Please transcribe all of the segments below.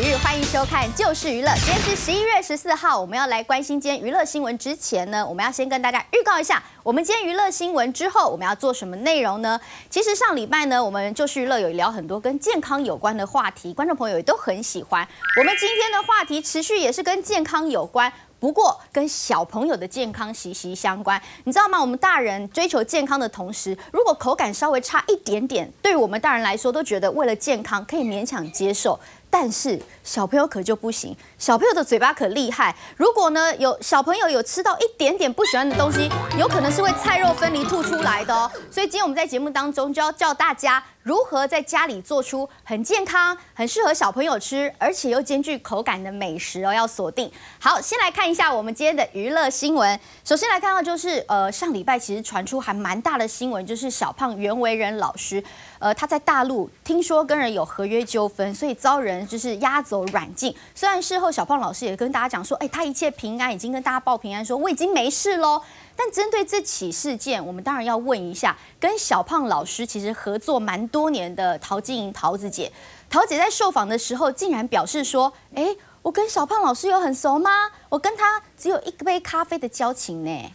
体育，欢迎收看《就是娱乐》。今天是十一月十四号，我们要来关心今天娱乐新闻之前呢，我们要先跟大家预告一下，我们今天娱乐新闻之后我们要做什么内容呢？其实上礼拜呢，我们就是娱乐有聊很多跟健康有关的话题，观众朋友也都很喜欢。我们今天的话题持续也是跟健康有关。不过跟小朋友的健康息息相关，你知道吗？我们大人追求健康的同时，如果口感稍微差一点点，对于我们大人来说都觉得为了健康可以勉强接受。但是小朋友可就不行，小朋友的嘴巴可厉害。如果呢有小朋友有吃到一点点不喜欢的东西，有可能是会菜肉分离吐出来的哦。所以今天我们在节目当中就要教大家如何在家里做出很健康、很适合小朋友吃，而且又兼具口感的美食哦。要锁定好，先来看一下我们今天的娱乐新闻。首先来看到就是呃上礼拜其实传出还蛮大的新闻，就是小胖袁惟仁老师，呃他在大陆听说跟人有合约纠纷，所以遭人。就是押走软禁，虽然事后小胖老师也跟大家讲说，哎，他一切平安，已经跟大家报平安，说我已经没事喽。但针对这起事件，我们当然要问一下，跟小胖老师其实合作蛮多年的陶晶莹桃子姐，桃姐在受访的时候竟然表示说，哎，我跟小胖老师有很熟吗？我跟他只有一杯咖啡的交情呢。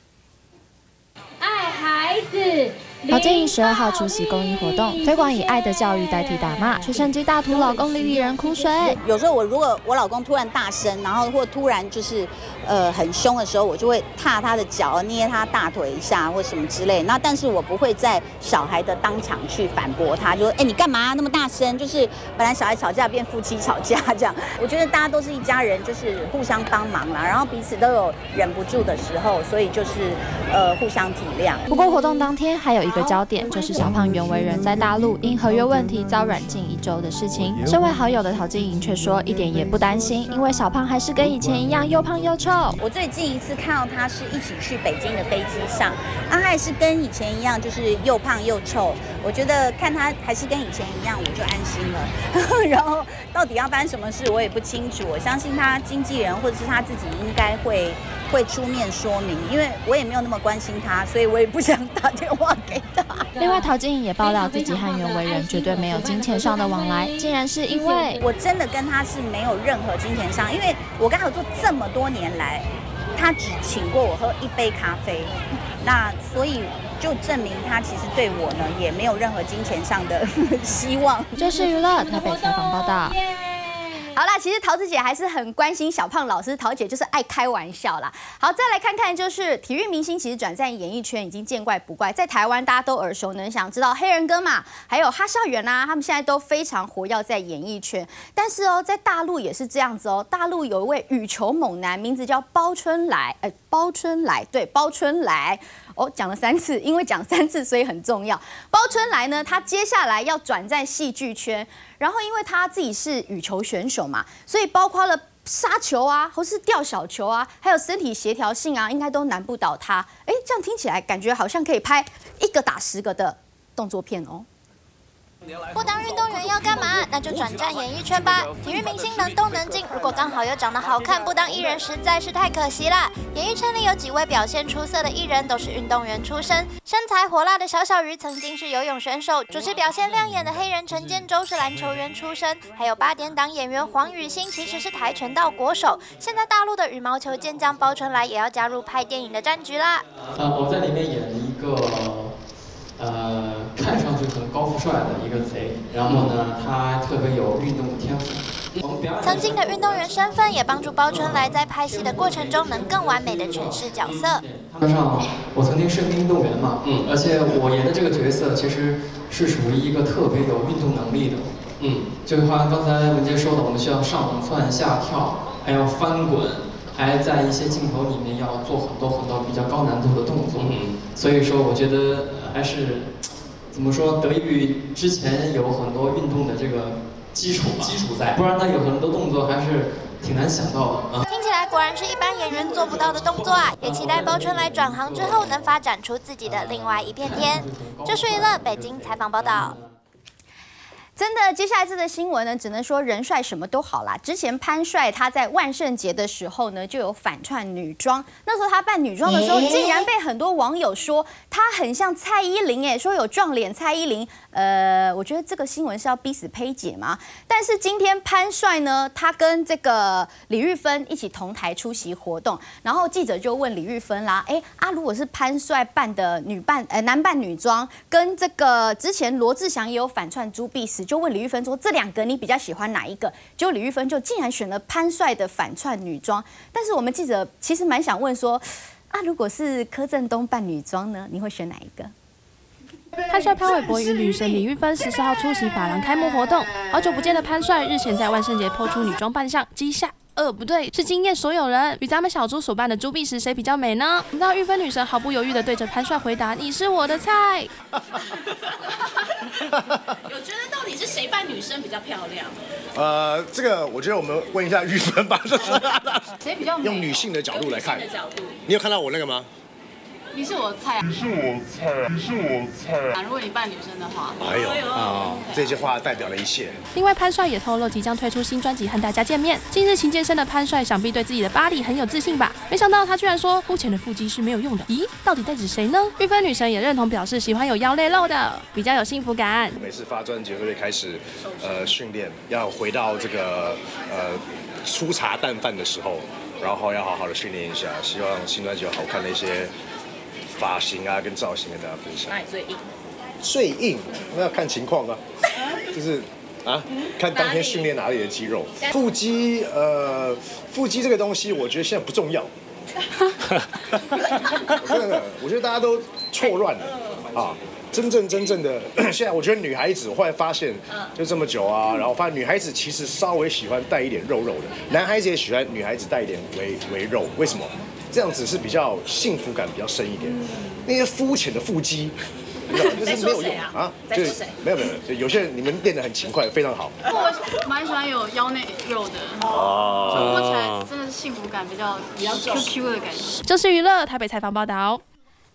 爱孩子。陶晶莹十二号出席公益活动，推广以爱的教育代替打骂，却趁机大吐老公李李人哭水。有时候我如果我老公突然大声，然后或突然就是呃很凶的时候，我就会踏他的脚，捏他大腿一下或什么之类。那但是我不会在小孩的当场去反驳他，就说哎你干嘛那么大声？就是本来小孩吵架变夫妻吵架这样。我觉得大家都是一家人，就是互相帮忙啦，然后彼此都有忍不住的时候，所以就是呃互相体谅。不过活动当天还有一。个焦点就是小胖袁惟仁在大陆因合约问题遭软禁一周的事情。身为好友的陶晶莹却说一点也不担心，因为小胖还是跟以前一样又胖又臭。我最近一次看到他是一起去北京的飞机上，他还是跟以前一样，就是又胖又臭。我觉得看他还是跟以前一样，我就安心了。然后到底要发生什么事，我也不清楚。我相信他经纪人或者是他自己应该会。会出面说明，因为我也没有那么关心他，所以我也不想打电话给他。另外，陶晶莹也爆料自己和袁惟仁绝对没有金钱上的往来，竟然是因为我真的跟他是没有任何金钱上，因为我跟他合作这么多年来，他只请过我喝一杯咖啡，那所以就证明他其实对我呢也没有任何金钱上的 希望。就是娱乐台北采访报道。好啦，其实桃子姐还是很关心小胖老师，桃姐就是爱开玩笑啦。好，再来看看，就是体育明星其实转战演艺圈已经见怪不怪，在台湾大家都耳熟能详，知道黑人哥嘛，还有哈少元啊，他们现在都非常活跃在演艺圈。但是哦，在大陆也是这样子哦，大陆有一位羽球猛男，名字叫包春来，哎，包春来，对，包春来。哦，讲了三次，因为讲三次，所以很重要。包春来呢，他接下来要转战戏剧圈，然后因为他自己是羽球选手嘛，所以包括了杀球啊，或是吊小球啊，还有身体协调性啊，应该都难不倒他。哎，这样听起来感觉好像可以拍一个打十个的动作片哦。不当运动员要干嘛？那就转战演艺圈吧。体育明星能动能静，如果刚好又长得好看，不当艺人实在是太可惜了。演艺圈里有几位表现出色的艺人，都是运动员出身。身材火辣的小小鱼曾经是游泳选手，主持表现亮眼的黑人陈建州是篮球员出身，还有八点档演员黄雨欣其实是跆拳道国手。现在大陆的羽毛球健将包春来也要加入拍电影的战局啦。呃，我在里面演一个。呃，看上去很高富帅的一个贼，然后呢，他特别有运动的天赋。曾经的运动员身份也帮助包春来在拍戏的过程中能更完美的诠释角色。加上我曾经是个运动员嘛，嗯，而且我演的这个角色其实是属于一个特别有运动能力的，嗯，就好像刚才文杰说的，我们需要上窜下跳，还要翻滚。还在一些镜头里面要做很多很多比较高难度的动作，所以说我觉得还是 怎么说得益于之前有很多运动的这个基础吧基础在，不然他有很多动作还是挺难想到的啊。听起来果然是一般演员做不到的动作啊！也期待包春来转行之后能发展出自己的另外一片天。这是娱乐北京采访报道。真的，接下来这个新闻呢，只能说人帅什么都好啦。之前潘帅他在万圣节的时候呢，就有反串女装。那时候他扮女装的时候，竟然被很多网友说他很像蔡依林，哎，说有撞脸蔡依林。呃，我觉得这个新闻是要逼死佩姐吗？但是今天潘帅呢，他跟这个李玉芬一起同台出席活动，然后记者就问李玉芬啦，哎啊，如果是潘帅扮的女扮呃男扮女装，跟这个之前罗志祥也有反串朱碧石，就问李玉芬说这两个你比较喜欢哪一个？结果李玉芬就竟然选了潘帅的反串女装。但是我们记者其实蛮想问说，啊，如果是柯震东扮女装呢，你会选哪一个？潘帅潘玮柏与女神李玉芬十四号出席法郎开幕活动。好久不见的潘帅日前在万圣节抛出女装扮相，击下呃不对，是惊艳所有人。与咱们小猪所扮的朱碧石谁比较美呢？你知道玉芬女神毫不犹豫地对着潘帅回答：“你是我的菜。”有觉得到底是谁扮女生比较漂亮？呃，这个我觉得我们问一下玉芬吧。谁比较美用女性的角度来看你有看到我那个吗？你是我菜啊！你是我菜啊！你是我菜啊！如果你扮女生的话，哎呦啊，这句话代表了一切。另外，潘帅也透露即将推出新专辑和大家见面。近日勤健身的潘帅，想必对自己的巴黎很有自信吧？没想到他居然说肤浅的腹肌是没有用的。咦，到底在指谁呢？玉芬女神也认同表示喜欢有腰内露的，比较有幸福感。每次发专辑都会开始呃训练，要回到这个呃粗茶淡饭的时候，然后要好好的训练一下，希望新专辑有好看的一些。发型啊，跟造型跟大家分享。哪里最硬？最硬，那要看情况啊。就是啊，看当天训练哪里的肌肉。腹肌，呃，腹肌这个东西，我觉得现在不重要。真的，我觉得大家都错乱了啊。真正真正的，现在我觉得女孩子，我后来发现，就这么久啊，然后发现女孩子其实稍微喜欢带一点肉肉的，男孩子也喜欢女孩子带一点微微肉，为什么？这样子是比较幸福感比较深一点，那些肤浅的腹肌，就是没有用啊，就是没有没有，有些人你们练得很勤快，非常好。我蛮喜欢有腰内肉的，哦，摸起来真的是幸福感比较比较 Q Q 的感觉。这是娱乐台北采访报道。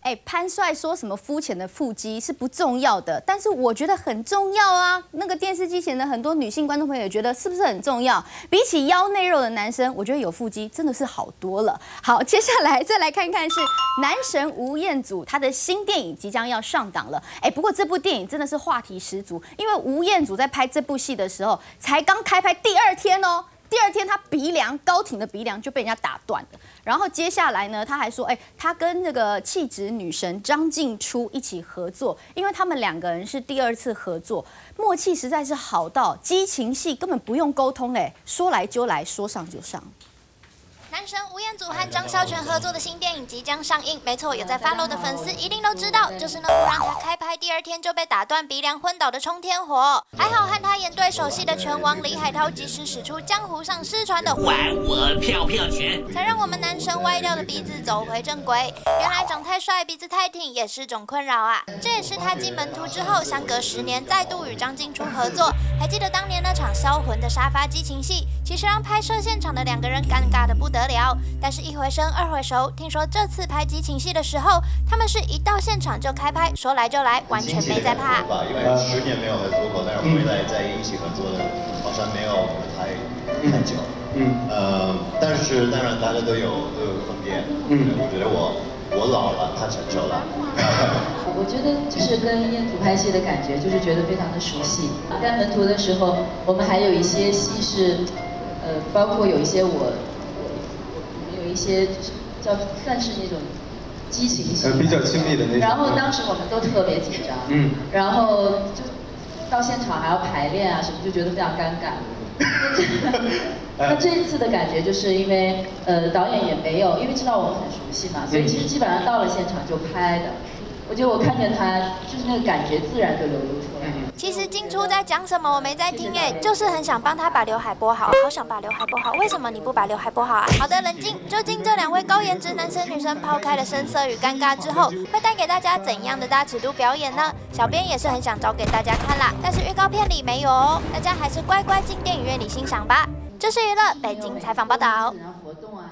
哎，潘帅说什么肤浅的腹肌是不重要的，但是我觉得很重要啊。那个电视机前的很多女性观众朋友也觉得是不是很重要？比起腰内肉的男生，我觉得有腹肌真的是好多了。好，接下来再来看看是男神吴彦祖，他的新电影即将要上档了。哎，不过这部电影真的是话题十足，因为吴彦祖在拍这部戏的时候才刚开拍第二天哦。第二天，他鼻梁高挺的鼻梁就被人家打断了。然后接下来呢，他还说，哎，他跟那个气质女神张静初一起合作，因为他们两个人是第二次合作，默契实在是好到激情戏根本不用沟通，哎，说来就来说上就上。男神吴彦祖和张孝全合作的新电影即将上映，没错，有在 follow 的粉丝一定都知道，就是那部让他开拍第二天就被打断鼻梁昏倒的冲天火。还好和他演对手戏的拳王李海涛及时使出江湖上失传的还我票票拳，才让我们男神歪掉的鼻子走回正轨。原来长太帅，鼻子太挺也是种困扰啊！这也是他进门徒之后，相隔十年再度与张静初合作。还记得当年那场销魂的沙发激情戏，其实让拍摄现场的两个人尴尬的不得。得了，但是一回生二回熟。听说这次拍激情戏的时候，他们是一到现场就开拍，说来就来，完全没在怕。因为十年没有合作过，但是回来在一起合作的，好像没有太太久。嗯，呃，但是当然大家都有都有分别。嗯，我觉得我我老了，他成熟了。我觉得就是跟彦祖拍戏的感觉，就是觉得非常的熟悉。在门徒的时候，我们还有一些戏是，呃，包括有一些我。一些就是叫算是那种激情戏，比较亲密的那种。然后当时我们都特别紧张，嗯，然后就到现场还要排练啊什么，就觉得非常尴尬。那这一次的感觉就是因为呃导演也没有，因为知道我们很熟悉嘛，所以其实基本上到了现场就拍的。我觉得我看见他就是那个感觉自然就流露出来。其实金初在讲什么，我没在听哎，就是很想帮他把刘海拨好，好想把刘海拨好。为什么你不把刘海拨好啊？好的，冷静。究竟这两位高颜值男生女生抛开了声色与尴尬之后，会带给大家怎样的大尺度表演呢？小编也是很想找给大家看啦，但是预告片里没有哦，大家还是乖乖进电影院里欣赏吧。这是娱乐北京采访报道。天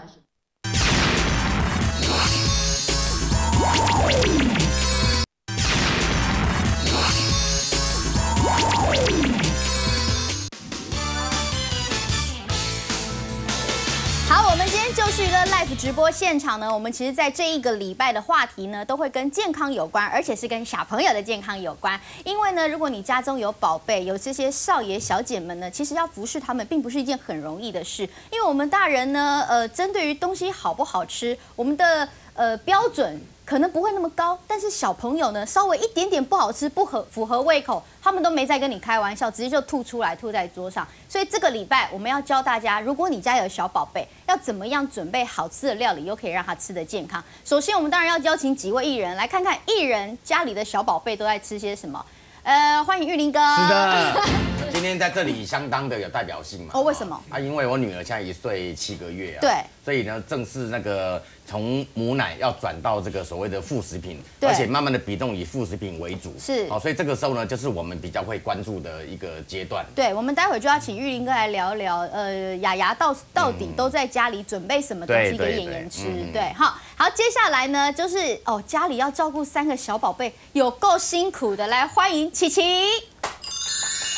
就是一个 Live 直播现场呢，我们其实，在这一个礼拜的话题呢，都会跟健康有关，而且是跟小朋友的健康有关。因为呢，如果你家中有宝贝，有这些少爷小姐们呢，其实要服侍他们，并不是一件很容易的事。因为我们大人呢，呃，针对于东西好不好吃，我们的呃标准。可能不会那么高，但是小朋友呢，稍微一点点不好吃、不合符合胃口，他们都没在跟你开玩笑，直接就吐出来，吐在桌上。所以这个礼拜我们要教大家，如果你家有小宝贝，要怎么样准备好吃的料理，又可以让他吃得健康。首先，我们当然要邀请几位艺人来看看艺人家里的小宝贝都在吃些什么。呃，欢迎玉林哥。是的，今天在这里相当的有代表性嘛。哦，为什么？啊，因为我女儿现在一岁七个月啊。对。所以呢，正是那个从母奶要转到这个所谓的副食品，而且慢慢的比重以副食品为主。是好，所以这个时候呢，就是我们比较会关注的一个阶段。对，我们待会就要请玉林哥来聊一聊，呃，雅雅到到底都在家里准备什么东西给演员吃？对，好，好，接下来呢，就是哦，家里要照顾三个小宝贝，有够辛苦的，来欢迎琪琪。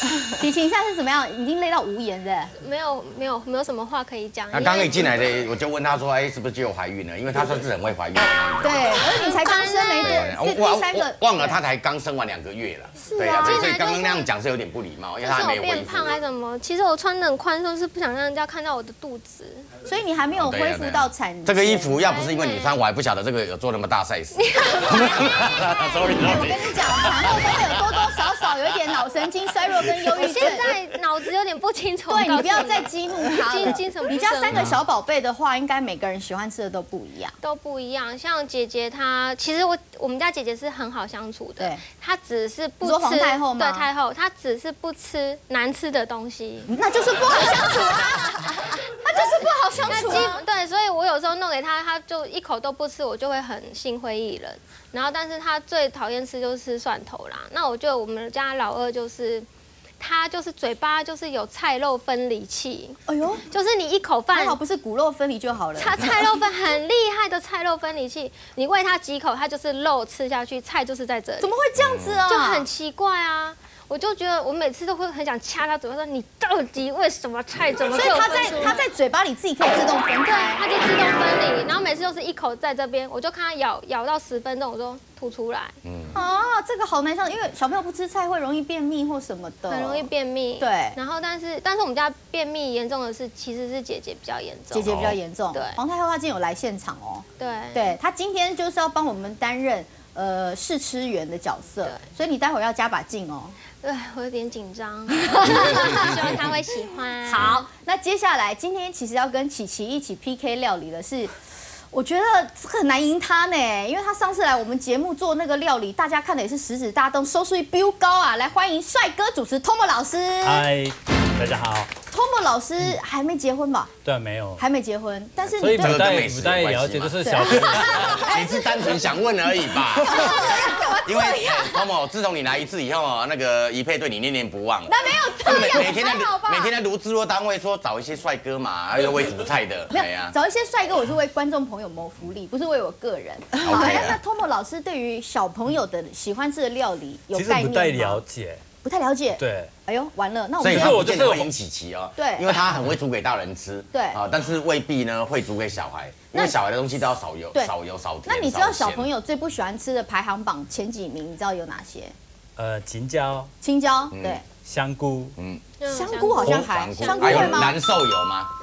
琪琪，你现在是怎么样？已经累到无言的。没有没有没有什么话可以讲。那刚刚一进来的，我就问他说：“哎，是不是就有怀孕了？”因为他说是很会怀孕的。对，而且你才刚生没多，第我第三个忘了他才刚生完两个月了。是啊对啊，所以刚刚那样讲是有点不礼貌，因为就是他没有变胖还是什么？其实我穿的很宽松，是不想让人家看到我的肚子。所以你还没有恢复到产这个衣服要不是因为你穿，我还不晓得这个有做那么大 size。Sorry，我跟你讲，产后都会有多多少少有一点脑神经衰弱跟忧郁症。现在脑子有点不清楚。对你不要再激怒他了。精精神不你家三个小宝贝的话，应该每个人喜欢吃的都不一样。都不一样。像姐姐她，其实我我们家姐姐是很好相处的。对，她只是不你说皇吃太后吗对太后，她只是不吃难吃的东西。那就是不好相处啊，那就是不好相处啊。对，所以我有时候弄给他，他就一口都不吃，我就会很心灰意冷。然后，但是他最讨厌吃就是蒜头啦。那我觉得我们家老二就是。他就是嘴巴就是有菜肉分离器，哎呦，就是你一口饭还好不是骨肉分离就好了。它菜肉分很厉害的菜肉分离器，你喂他几口，他就是肉吃下去，菜就是在这里。怎么会这样子啊？就很奇怪啊！我就觉得我每次都会很想掐他嘴巴，说你到底为什么菜怎么所以他在给我分出来它在嘴巴里自己可以自动分对，开。它就自动分离，然后每次都是一口在这边，我就看他咬咬到十分钟，我说吐出来，嗯啊，这个好难受，因为小朋友不吃菜会容易便秘或什么的，很容易便秘。对然后但是但是我们家便秘严重的是其实是姐姐比较严重，姐姐比较严重。对皇太后她今天有来现场哦。对对，她今天就是要帮我们担任呃试吃员的角色，所以你待会儿要加把劲哦。对，我有点紧张，希望他会喜欢。好，那接下来今天其实要跟琪琪一起 PK 料理的是。我觉得很难赢他呢，因为他上次来我们节目做那个料理，大家看的也是食指大动，收视率飙高啊！来欢迎帅哥主持 Tomo 老师。嗨，大家好。Tomo 老师还没结婚吧？对，没有。还没结婚，但是所以你对不太不太了解，就是小朋友。你是单纯想问而已吧？因为 Tomo 自从你来一次以后哦，那个一佩对你念念不忘。那没有这样，每每天在每天在如制作单位说找一些帅哥嘛，还有会煮菜的，没有。找一些帅哥，我是为观众朋友谋福利，不是为我个人。好那 Tomo 老师对于小朋友的喜欢吃的料理有概念吗？不太了解。不太了解。对。哎呦，完了，那我所以们他不见得会赢琪琪哦，对因为他很会煮给大人吃，对啊，但是未必呢会煮给小孩，因为小孩的东西都要少油、少油、少甜。那你知道小朋友最不喜欢吃的排行榜前几名？你知道有哪些？呃，青椒、青椒，嗯对，香菇，嗯，香菇好像还香菇还有会吗？难受有吗？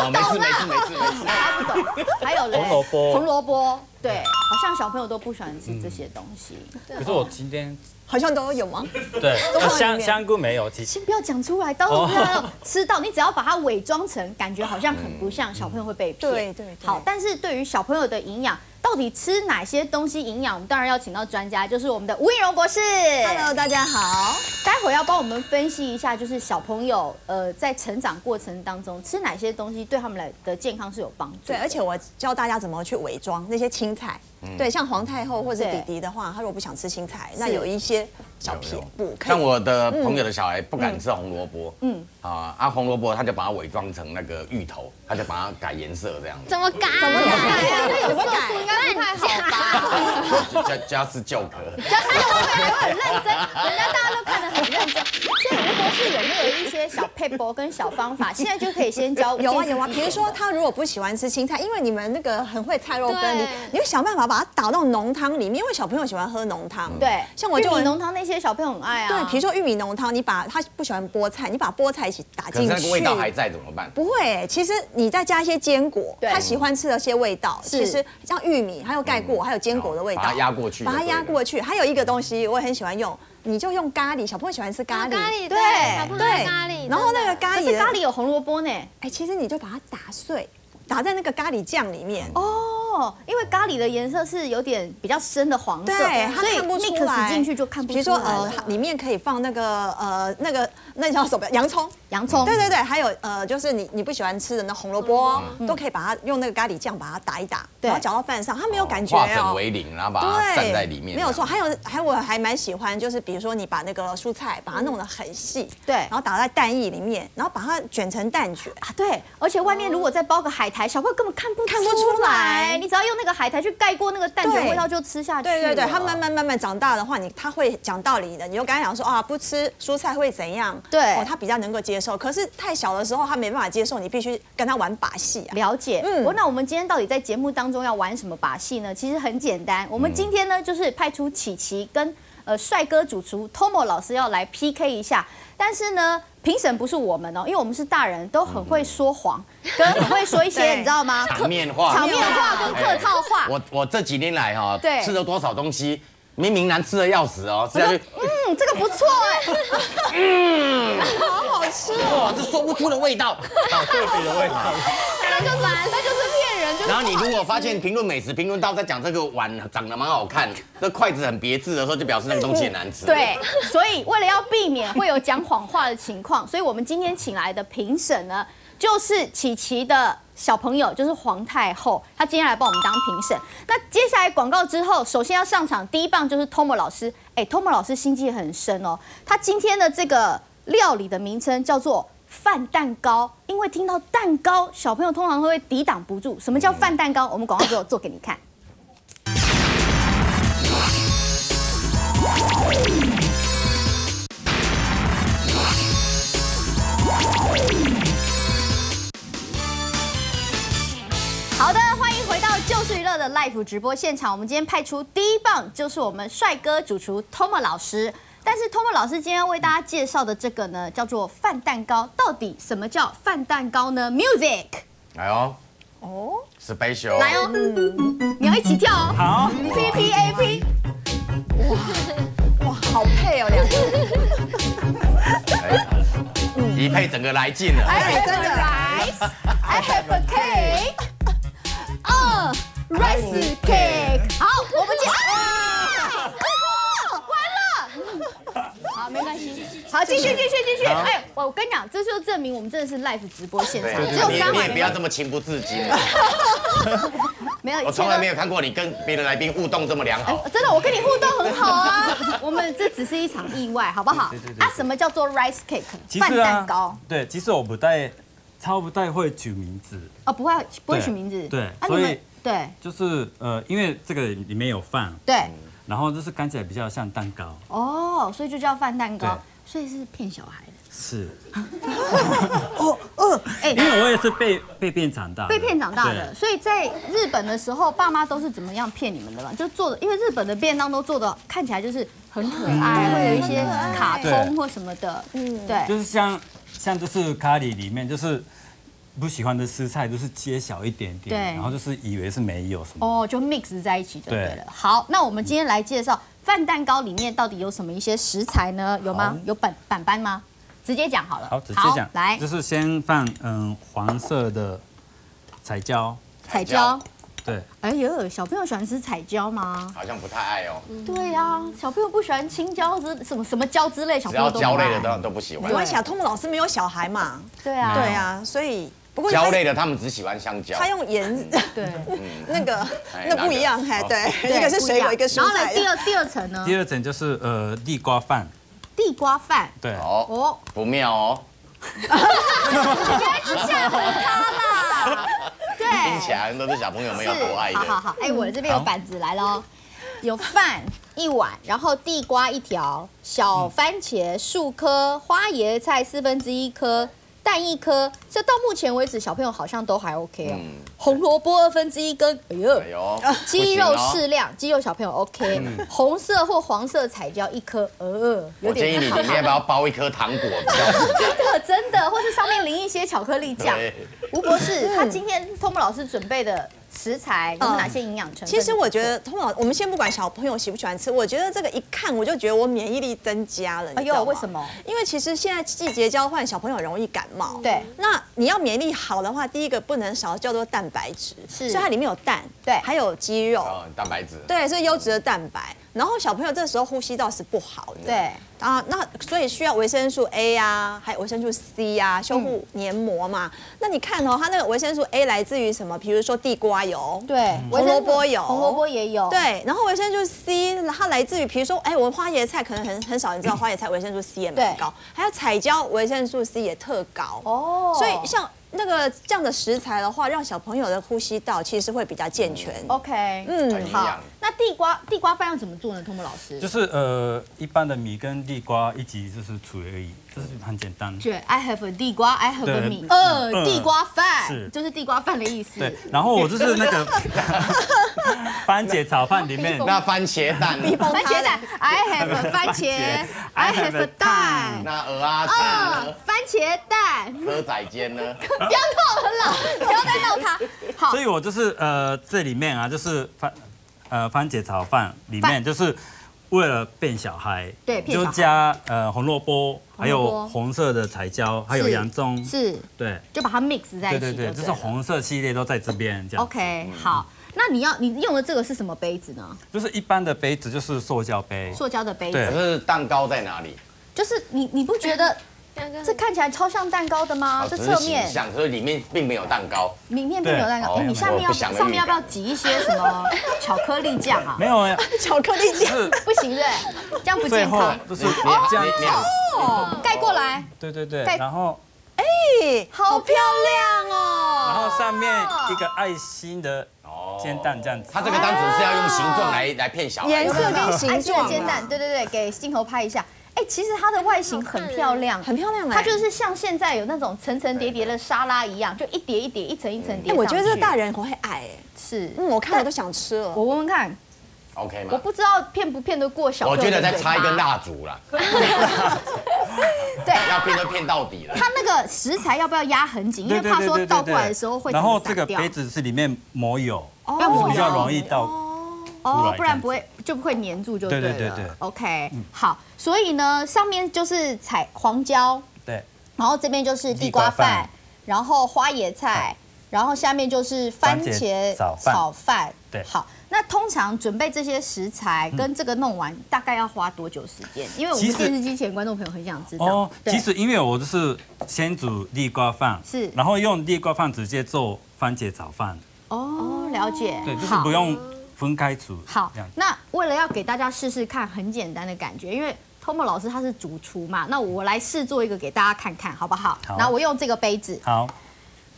哦没事没事没事没事，他不懂。还有，红萝卜红萝卜，对，好像小朋友都不喜欢吃这些东西。可是我今天好像都有吗？对都放里面香香菇没有，其先不要讲出来，到时候不要吃到，你只要把它伪装成感觉好像很不像，小朋友会被骗。对对对好，但是对于小朋友的营养，到底吃哪些东西营养？我们当然要请到专家，就是我们的吴颖荣博士。Hello，大家好。待会要帮我们分析一下，就是小朋友呃在成长过程当中吃哪些东西对他们来的健康是有帮助的。对，而且我教大家怎么去伪装那些青菜，对，像皇太后或者对弟弟的话，他如果不想吃青菜，那有一些小撇步。像我的朋友的小孩不敢吃红萝卜，嗯，啊啊红萝卜他就把它伪装成那个芋头，他就把它改颜色这样子，怎么改？怎么改呀？这有色素应该不太好吧？就加加是教科。加上我们还会很认真，人家大家都看得很认真。所以吴博士有没有一些小 paper 跟小方法？现在就可以先教有啊有啊，比如说他如果不喜欢吃青菜，因为你们那个很会菜肉分离，你就想办法把它打到浓汤里面，因为小朋友喜欢喝浓汤。对，像我就玉米浓汤那些小朋友很爱啊。对，比如说玉米浓汤，你把他不喜欢菠菜，你把菠菜一起打进去，那个味道还在怎么办？不会、其实你再加一些坚果，对他喜欢吃的些味道，其实像玉米还有盖过，还有坚果的味道，嗯把它压过去把它压过去。还有一个东西我也很喜欢用，你就用咖喱，小朋友喜欢吃咖喱，咖喱对小朋友对咖喱然后那个咖喱的可是咖喱有红萝卜呢。哎，其实你就把它打碎，打在那个咖喱酱里面。哦，因为咖喱的颜色是有点比较深的黄色，对，它所以看不出 mix 来进去就看不比如说呃，里面可以放那个呃那个那叫什么洋葱，洋葱对对对，还有呃就是你你不喜欢吃的那红萝卜，都可以把它用那个咖喱酱把它打一打，然后搅到饭上，它没有感觉化整哦。为零，然后把它散在里面。没有错。还有还有我还蛮喜欢，就是比如说你把那个蔬菜把它弄得很细，对然后打在蛋液里面，然后把它卷成蛋卷。啊，对，而且外面如果再包个海苔，小朋友根本看不看不出来你只要用那个海苔去盖过那个蛋卷味道就吃下去对对对，了他慢慢慢慢长大的话，你他会讲道理的。你就跟他讲说啊，不吃蔬菜会怎样？对哦，他比较能够接受。可是太小的时候，他没办法接受，你必须跟他玩把戏啊。了解，嗯嗯，那我们今天到底在节目当中要玩什么把戏呢？其实很简单，我们今天呢就是派出琪琪跟呃帅哥主厨 Tomo 老师要来 PK 一下，但是呢。评审不是我们哦，因为我们是大人，都很会说谎，跟很会说一些 你知道吗？场面话，场面话跟客套话。我我这几年来哈，对。吃了多少东西，明明难吃的要死哦，吃下去，嗯，这个不错哎，嗯，好好吃哇，这说不出的味道，好特别的味道。那就是那就是骗人，就是然后你如果发现评论美食评论到在讲这个碗长得蛮好看，这筷子很别致的时候，就表示那个东西很难吃。对，所以为了要避免会有讲谎话的情况，所以我们今天请来的评审呢，就是琪琪的小朋友，就是皇太后，她今天来帮我们当评审。那接下来广告之后，首先要上场第一棒就是 Tomo 老师，哎，Tomo 老师心机很深哦，他今天的这个料理的名称叫做。饭蛋糕，因为听到蛋糕，小朋友通常会抵挡不住。什么叫饭蛋糕？我们广告之后做给你看。好的，欢迎回到就是娱乐的 live 直播现场。我们今天派出第一棒就是我们帅哥主厨 Tomo 老师。但是 Tomo 老师今天要为大家介绍的这个呢，叫做饭蛋糕。到底什么叫饭蛋糕呢？Music，来哦，哦，，special，来哦，你要一起跳哦。好，P P A P，哇哇，好配哦，两个。一配整个来劲了。I have a rice, I have a cake，嗯，rice cake。好，我们接啊，完了，好，没关系，好，继续，继续，继续。哎，我我跟你讲，这就证明我们真的是 live 直播现对场，只有你三碗你也不要这么情不自禁。没有，我从来没有看过你跟别的来宾互动这么良好。真的，我跟你互动很好啊。我们这只是一场意外，好不好？啊，什么叫做 rice cake？饭蛋糕。，对，其实我不太，超不太会取名字，哦，不会，不会取名字。对啊，你所以们对就是呃，因为这个里面有饭，对，然后就是看起来比较像蛋糕，哦，所以就叫饭蛋糕，所以是骗小孩的。是，哦 哦，哎因为我也是被被骗长大的，被骗长大的，所以在日本的时候，爸妈都是怎么样骗你们的嘛？就做的，因为日本的便当都做的看起来就是很可爱，会有一些卡通或什么的，嗯，对，就是像像就是咖喱里面就是不喜欢的吃菜就是切小一点点，对然后就是以为是没有什么，哦，就 mix 在一起就对了对。好，那我们今天来介绍饭蛋糕里面到底有什么一些食材呢？有吗？有板板板吗？直接讲好了。好，直接讲，来就是先放嗯黄色的彩椒，彩椒。对，哎呦，小朋友喜欢吃彩椒吗？好像不太爱哦，对呀、小朋友不喜欢青椒之什么什么椒之类，小只朋友都不要椒类的爱都都不喜欢没。关系啊，通通老师没有小孩嘛。对啊，对啊，所以不过椒类的他们只喜欢香蕉。他用盐，对，那个哎那不一样，哎，对，一个是水果，一个蔬菜。然后来第二第二层呢？第二层就是呃地瓜饭。地瓜饭，对，哦，不妙哦。你不要去吓唬他啦。对，听起来都是小朋友们要多爱的。好好好，哎，我这边有板子来喽，有饭一碗，然后地瓜一条，小番茄数颗，花椰菜四分之一颗。蛋一颗，这到目前为止小朋友好像都还 OK 哦。红萝卜二分之一根，哎呦，鸡肉适量，鸡肉小朋友 OK。红色或黄色彩椒一颗，呃，有点。我建议你里面要不要包一颗糖果？真的真的，或是上面淋一些巧克力酱。吴博士，他今天通木老师准备的。食材有哪些营养成分？其实我觉得，通常我们先不管小朋友喜不喜欢吃，我觉得这个一看我就觉得我免疫力增加了。哎呦，为什么？因为其实现在季节交换，小朋友容易感冒。对，那你要免疫力好的话，第一个不能少叫做蛋白质，是，所以它里面有蛋，对，还有鸡肉，蛋白质，对，是优质的蛋白。然后小朋友这时候呼吸道是不好的，对啊，那所以需要维生素 A 啊，还有维生素 C 啊，修复黏膜嘛。那你看哦，它那个维生素 A 来自于什么？比如说地瓜油，对，红萝卜油，红萝卜也有，对。然后维生素 C 它来自于，比如说，哎，我们花椰菜可能很很少人知道，花椰菜维生素 C 也蛮高，还有彩椒维生素 C 也特高哦。所以像。那个这样的食材的话，让小朋友的呼吸道其实会比较健全。OK，嗯，好。那地瓜地瓜饭要怎么做呢？托姆老师，就是呃，一般的米跟地瓜一起就是煮而已，就是很简单。对，I have a 地瓜，I have a 米，呃，地瓜饭是。就是地瓜饭的意思。对，然后我就是那个 番茄炒饭里面。那番茄蛋，番茄蛋，I have 番茄，I have 蛋。那鹅啊，嗯，番茄蛋。歌仔煎呢？不要闹了，不要再闹他。好，所以我就是呃，这里面啊，就是番呃番茄炒饭里面，就是为了变小孩，对，就加呃红萝卜，还有红色的彩椒，还有洋葱，是，对，就把它 mix 在一起。对对对，就是红色系列都在这边这样。OK，好，那你要你用的这个是什么杯子呢？就是一般的杯子，就是塑胶杯。塑胶的杯子。可是蛋糕在哪里？就是你你不觉得？这看起来超像蛋糕的吗？这侧面，想说里面并没有蛋糕，里面并没有蛋糕。哎，你下面要上面要不要挤一些什么 巧克力酱啊？没有呀，巧克力酱不行的，这样不健康。不是这样哦，盖过来。对对对，然后哎，好漂亮哦。然后上面一个爱心的煎蛋这样子。它这个单纯是要用形状来来骗小孩。颜色跟形状。煎蛋，对对对，给镜头拍一下。哎，其实它的外形很漂亮，很漂亮。它就是像现在有那种层层叠叠的沙拉一样，就一叠一叠，一层一层叠。我觉得这个大人会爱，哎，是，嗯，我看我都想吃了。我闻闻看，OK 吗？我不知道骗不骗得过小。我觉得再插一根蜡烛啦。对，要骗都骗到底了。它那个食材要不要压很紧？因为怕说倒过来的时候会。然后这个杯子是里面抹油，要抹比较容易倒。哦，不然不会就不会粘住就对了。对对对对。OK，好，所以呢，上面就是彩黄椒，对，然后这边就是地瓜饭，然后花椰菜，然后下面就是番茄炒饭。对，好，那通常准备这些食材跟这个弄完，大概要花多久时间？因为我们电视机前观众朋友很想知道。哦，其实因为我就是先煮地瓜饭，是，然后用地瓜饭直接做番茄炒饭。哦，了解。对，就是不用。分开煮好，那为了要给大家试试看很简单的感觉，因为 Tom 老师他是主厨嘛，那我来试做一个给大家看看，好不好？好。那我用这个杯子。好。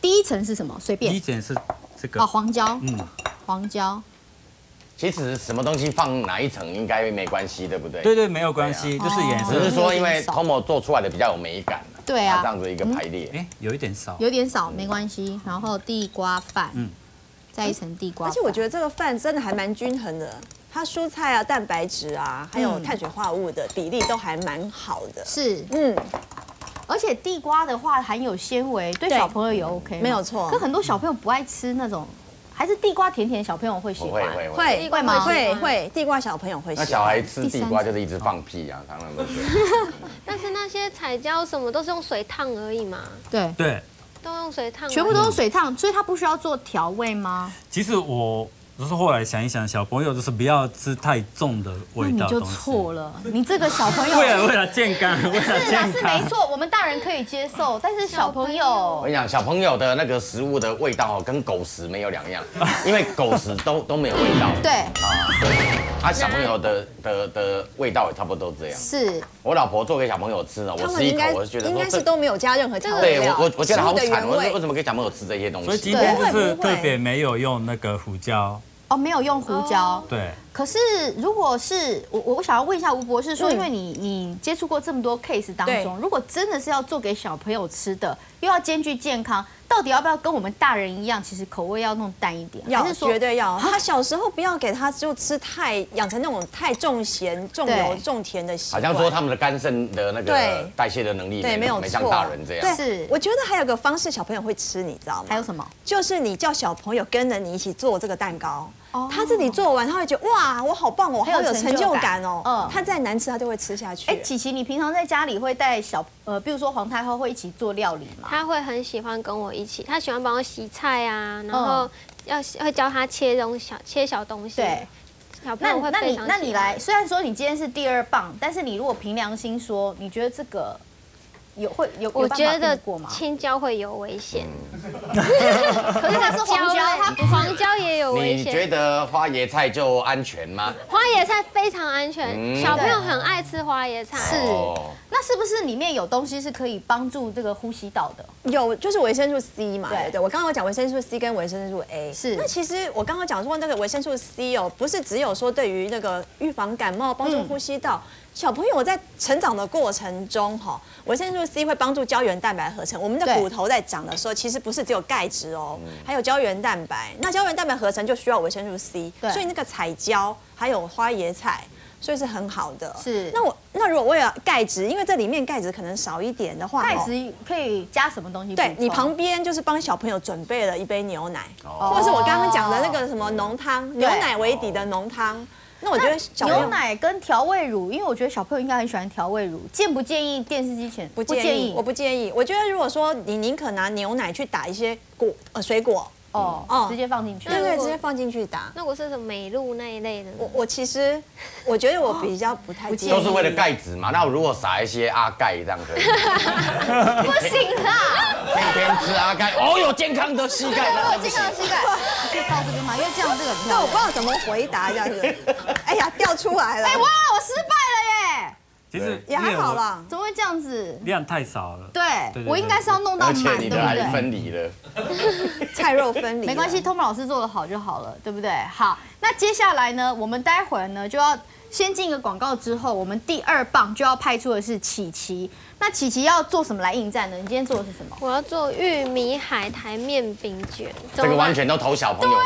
第一层是什么？随便。第一层是这个。哦，黄椒。嗯。黄椒。其实什么东西放哪一层应该没关系，对不对？对对，没有关系，就是颜色。只是说因为 Tom 做出来的比较有美感。对啊。这样子一个排列。哎，有一点少。有点少，没关系。然后地瓜饭。嗯。再一层地瓜，而且我觉得这个饭真的还蛮均衡的，它蔬菜啊、蛋白质啊，还有碳水化合物的比例都还蛮好的。是，嗯，而且地瓜的话含有纤维，对小朋友也 OK，没有错。可很多小朋友不爱吃那种，还是地瓜甜甜，小朋友会喜欢，会会会吗？会会，地瓜小朋友会。那小孩吃地瓜就是一直放屁啊，常常都是。但是那些彩椒什么都是用水烫而已嘛。对对。都用水烫，全部都用水烫，所以它不需要做调味吗？其实我就是后来想一想，小朋友就是不要吃太重的味道你就。错了，你这个小朋友为 了为了健康，为了是啊健康是没。错，我们大人可以接受，但是小朋友我跟你讲，小朋友的那个食物的味道哦，跟狗食没有两样，因为狗食都都没有味道。对啊，小朋友的的的味道也差不多都这样。是我老婆做给小朋友吃呢，我吃一口我就觉得应该是都没有加任何调味料，对我我我觉得好惨，我说为什么给小朋友吃这些东西？所以今天就是特别没有用那个胡椒，哦，没有用胡椒。对，可是，如果是我，我我想要问一下吴博士说，嗯因为你你接触过这么多 case 当中，如果真的是要做给小朋友吃的，又要兼具健康，到底要不要跟我们大人一样，其实口味要弄淡一点？要绝对要。他小时候不要给他就吃太养成那种太重咸、重油、重甜的习好。像说他们的肝肾的那个代谢的能力对，没有没像。大人这样。是，我觉得还有个方式小朋友会吃，你知道吗？还有什么？就是你叫小朋友跟着你一起做这个蛋糕。哦他自己做完，他会觉得哇，我好棒哦，很有好有成就感哦。嗯他再难吃，他就会吃下去。哎，琪琪，你平常在家里会带小呃，比如说皇太后会一起做料理吗？他会很喜欢跟我一起，他喜欢帮我洗菜啊，然嗯后要会教他切东西小切小东西。对，小朋那那你友会非常喜欢那你来，虽然说你今天是第二棒，但是你如果凭良心说，你觉得这个有会有我觉得？青椒会有危险，可是它是黄椒，它 黄椒也有危险你觉。得花椰菜就安全吗？花椰菜非常安全，嗯小朋友很爱吃花椰菜。是哦那是不是里面有东西是可以帮助这个呼吸道的？有就是维生素 C 嘛，对对？我刚刚有讲维生素 C 跟维生素 A，是那其实我刚刚讲说那个维生素 C 哦，不是只有说对于那个预防感冒、帮助呼吸道。小朋友在成长的过程中，哈，维生素 C 会帮助胶原蛋白合成。我们的骨头在长的时候，其实不是只有钙质哦，还有胶原蛋白。那胶原蛋白合成就需要维生素 C，所以那个彩椒还有花椰菜。所以是很好的，是那我那如果为了钙质，因为这里面钙质可能少一点的话，哦钙质可以加什么东西？对你旁边就是帮小朋友准备了一杯牛奶，哦或者是我刚刚讲的那个什么浓汤，牛奶为底的浓汤。那我觉得小牛奶跟调味乳，因为我觉得小朋友应该很喜欢调味乳，建不建议电视机前？不建议，我不建议。我觉得如果说你宁可拿牛奶去打一些果呃水果，哦哦直接放进去。对对，直接放进去打。那我是什么美露那一类的？我我其实我觉得我比较不太建议，都是为了钙质嘛。那我如果撒一些阿钙，这样可以吗？不行啦！天天吃阿钙，哦，有健康的膝盖，那不行健康的。膝盖，可以到这边吗？因为这样这个很这我。不知道怎么回答这样子。哎呀，掉出来了。哎哇，我失败了耶！其实也还好啦。怎么会这样子？量太少了。对我应该是要弄到而满，对不且你的还对？分离了，菜肉分离。没关系，。通老师做的好就好了，对不对？好，那接下来呢，我们待会儿呢就要先进一个广告之后，我们第二棒就要派出的是琪琪。那琪琪要做什么来应战呢？你今天做的是什么？我要做玉米海苔面饼卷，这个完全都投小朋友的。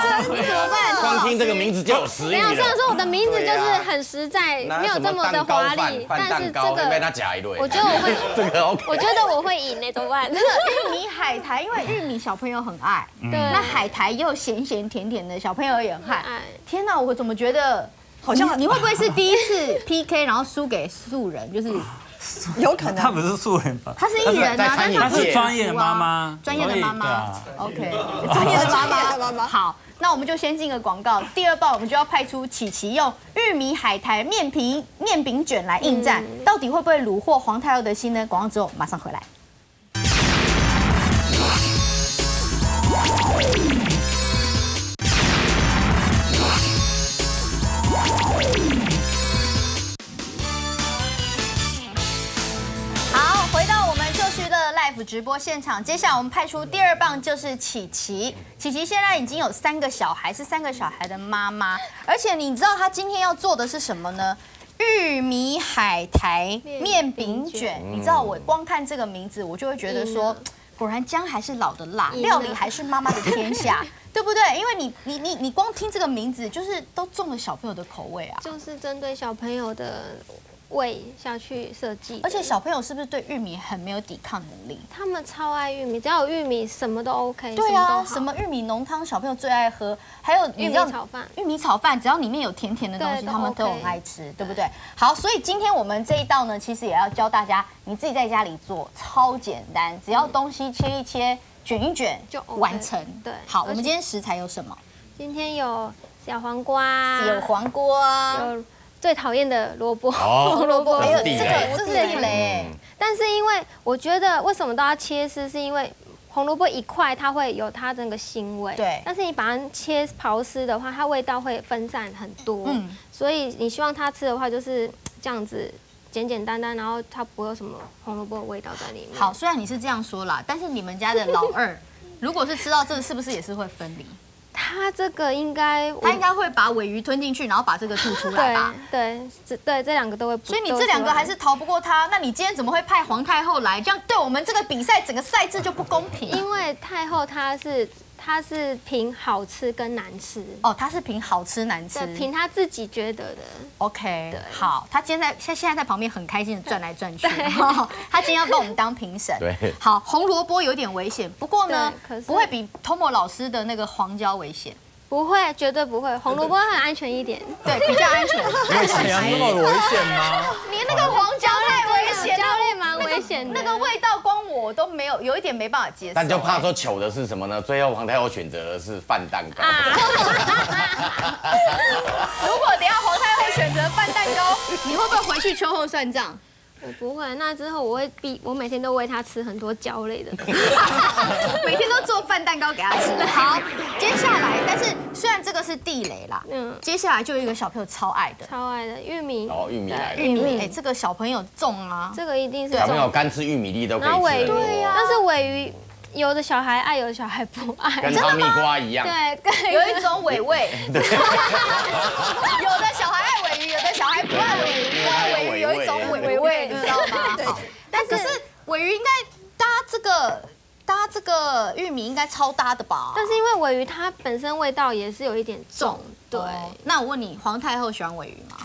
这怎么办？光听这个名字就有食欲没有，虽然了。说我的名字就是对啊很实在，拿没有这么的华丽，但是这被他个夹一堆。我觉得我会 这个 OK。我觉得我会赢那，怎么办？这个玉米海苔，因为玉米小朋友很爱，对那海苔又咸咸甜甜的，小朋友也很爱。爱天哪，我怎么觉得好像你你会不会是第一次 PK，然后输给素人？就是 有可能。他不是素人吧？他是艺人啊，但是他他是 专业的妈妈，专业的妈妈。OK，专业的妈妈，专业的妈妈好，那我们就先进个广告。第二棒我们就要派出琪琪用玉米海苔面皮面饼卷来应战，到底会不会虏获皇太后的心呢？广告之后马上回来。Live 直播现场，接下来我们派出第二棒就是琪琪。琪琪现在已经有三个小孩，是三个小孩的妈妈，而且你知道她今天要做的是什么呢？玉米海苔面饼卷。你知道我光看这个名字，我就会觉得说，果然姜还是老的辣，料理还是妈妈的天下。对不对？因为你你你你光听这个名字，就是都中了小朋友的口味啊。就是针对小朋友的胃下去设计，而且小朋友是不是对玉米很没有抵抗能力？他们超爱玉米，只要有玉米，什么都 OK。对啊，什么玉米浓汤，小朋友最爱喝，还有玉米炒饭玉米炒饭只要里面有甜甜的东西，他们都很爱吃，对不对？好，所以今天我们这一道呢，其实也要教大家，你自己在家里做，超简单，只要东西切一切。卷一卷就完成。对好，我们今天食材有什么？今天有小黄瓜，有黄瓜，有最讨厌的萝卜，哦红 萝卜，这是地雷这是地雷。但是因为我觉得为什么都要切丝，是因为红萝卜一块它会有它的那个腥味，对。但是你把它切刨丝的话，它味道会分散很多，嗯。所以你希望它吃的话就是这样子简简单单，然后它不会有什么红萝卜的味道在里面。好，虽然你是这样说啦，但是你们家的老二，如果是吃到这个，是不是也是会分离？它这个应该他应该会把尾鱼吞进去，然后把这个吐出来吧？对对，这对这两个都会。所以你这两个还是逃不过他。那你今天怎么会派皇太后来？这样对我们这个比赛整个赛制就不公平。因为太后她是她是凭好吃跟难吃。哦，他是凭好吃难吃，凭他自己觉得的。OK，对。好，他今天在现现在在旁边很开心的转来转去，他今天要帮我们当评审。对。好，红萝卜有点危险，不过呢可，是不会比 Tomo 老师的那个黄椒危险，不会，绝对不会。红萝卜很安全一点，对，比较安全。因为沈阳那么危险吗？你那个黄椒太危险了，椒类蛮危险的那个味道光我都没有，有一点没办法接受。但就怕说糗的是什么呢？最后皇太后选择的是饭蛋糕。如果等下皇太后选择饭蛋糕，你会不会回去秋后算账？我不会。那之后我会逼我每天都喂它吃很多胶类的。每天都做饭蛋糕给他吃。好，接下来，但是虽然这个是地雷啦，嗯，接下来就有一个小朋友超爱的，超爱的玉米。哦，玉米来了。玉米，哎，这个小朋友重啊，这个一定是小朋友重。干吃玉米粒都可以吃。对呀但是尾鱼有的小孩爱，有的小孩不爱。跟哈密瓜一样。对，跟有一种尾味，有的小孩爱尾鱼，有的小孩不爱尾鱼，因为尾鱼有一种尾味，你知道吗？对，但可是尾鱼应该搭这个搭这个玉米应该超搭的吧？但是因为尾鱼它本身味道也是有一点重，对。哦那我问你，皇太后喜欢尾鱼吗？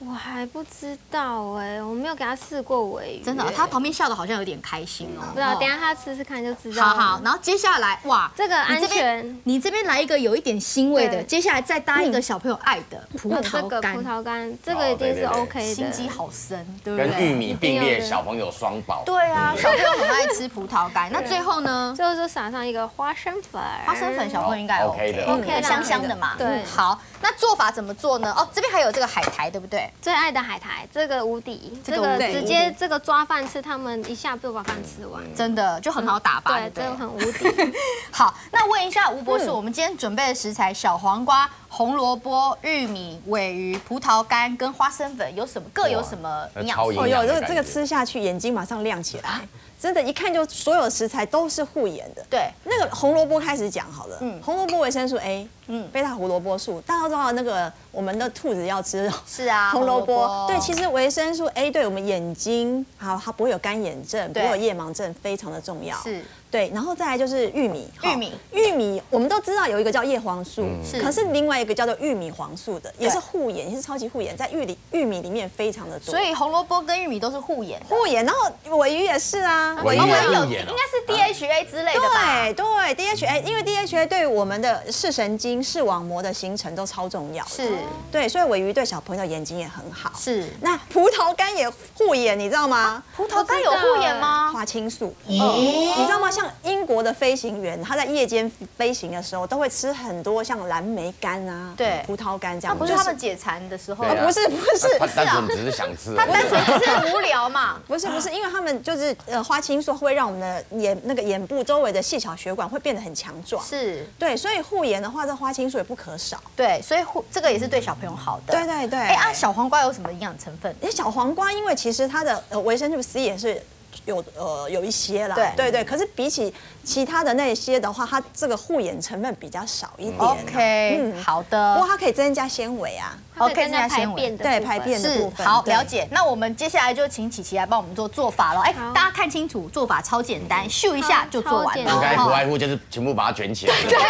我还不知道哎，我没有给他试过尾鱼。真的，他旁边笑的好像有点开心哦。不知道，等一下他吃吃看就知道。好好，然后接下来哇，这个安全。你这边来一个有一点腥味的，接下来再搭一个小朋友爱的葡萄干个葡，萄干，这个一定是哦对对对 OK 的。心机好深，对不跟玉？米并列，小朋友双宝。对啊，小朋友很爱吃葡萄干。那最后呢？最后就撒上一个花生粉。花生粉小朋友应该哦 OK 的 OK 的，香香的嘛。对嗯好，那做法怎么做呢？哦，这边还有这个海苔，对不对？最爱的海苔，这个无敌，这个直接这个抓饭吃，他们一下就把饭吃完。真的就很好打发，对，对不对？这个很无敌。好，那问一下吴博士，我们今天准备的食材：小黄瓜、红萝卜、玉米、尾鱼、葡萄干跟花生粉，有什么各有什么营养哦哟，这个这个吃下去眼睛马上亮起来，真的，一看就所有食材都是护眼的。对，那个红萝卜开始讲好了，嗯。红萝卜维生素 A，嗯。嗯，贝塔胡萝卜素，大家都知道那个我们的兔子要吃 是啊，红萝卜，对，其实维生素 A 对我们眼睛，好，它不会有干眼症，不会有夜盲症，非常的重要。是。对，然后再来就是玉米，玉米，玉米我们都知道有一个叫叶黄素，是。可是另外一个叫做玉米黄素的，也是护眼，也是超级护眼，在玉里玉米里面非常的多。所以红萝卜跟玉米都是护眼。护眼，然后尾鱼也是啊，尾鱼有应该是 DHA 之类的吧？对对，DHA，因为 DHA 对我们的视神经、视网膜的形成都超重要。是对，所以尾鱼对小朋友眼睛也很好。是。那葡萄干也护眼，你知道吗？葡萄干有护眼吗？花青素，哦你知道吗？像英国的飞行员，他在夜间飞行的时候，都会吃很多像蓝莓干啊、对葡萄干这样。那不是他们解馋的时候对，啊不是不是他单纯只是想吃。他单纯只是无聊嘛。不是不是，因为他们就是呃花青素会让我们的眼那个眼部周围的细小血管会变得很强壮。是，对，所以护眼的话，这花青素也不可少。对，所以护这个也是对小朋友好的。对对对。哎啊，小黄瓜有什么营养成分？哎小黄瓜，因为其实它的呃维生素 C 也是有呃有一些啦，对对对。可是比起其他的那些的话，它这个护眼成分比较少一点啊。OK，嗯好的。不过它可以增加纤维啊，它可以增加纤维的对排便的是部分。好对了解。那我们接下来就请琪琪来帮我们做做法了。哎，大家看清楚，做法超简单，咻一下就做完了。应该不外乎就是全部把它卷起来。对，卷起，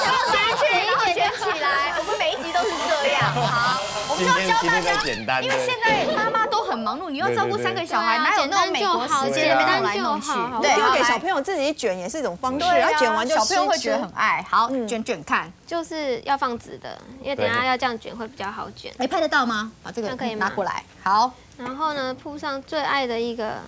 然后卷起我们就要教大家简单，因为现在妈妈都很忙碌，你要照顾三个小孩，哪有那种美国时间那边弄来弄去？对，丢给小朋友自己卷也是一种方式，然后卷完就小朋友会吃觉得很爱。好，卷卷看，就是要放直的，因为等下要这样卷会比较好卷。你，拍得到吗？把这个可以拿过来。好，然后呢，铺上最爱的一个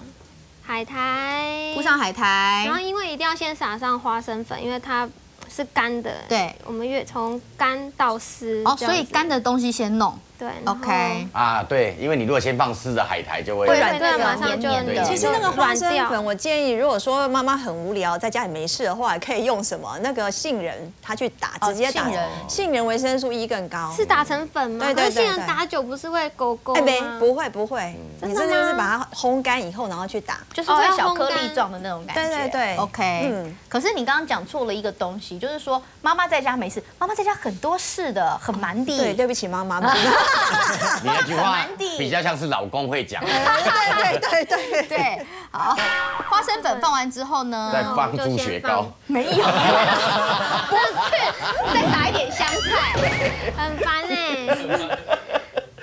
海苔，铺上海苔然后因为一定要先撒上花生粉，因为它是干的，对，我们越从干到湿。哦，所以干的东西先弄。对，OK。啊，对，因为你如果先放湿的海苔，就会会软掉，马上就对其实那个花生粉，我建议，如果说妈妈很无聊，在家里没事的话，可以用什么？那个杏仁，它去打，直接打。杏仁，杏仁维生素 E 更高。是打成粉吗？对对对。杏仁打久不是会勾勾吗？不会不会，你这就是把它烘干以后，然后去打，就是会小颗粒状的那种感觉。对对对，OK。嗯。可是你刚刚讲错了一个东西，就是说妈妈在家没事，妈妈在家很多事的，很蛮的。对，对不起妈妈。你那句话比较像是老公会讲。对对对对对。好，花生粉放完之后呢？再放猪血糕。没有。不是，再撒一点香菜。很烦哎。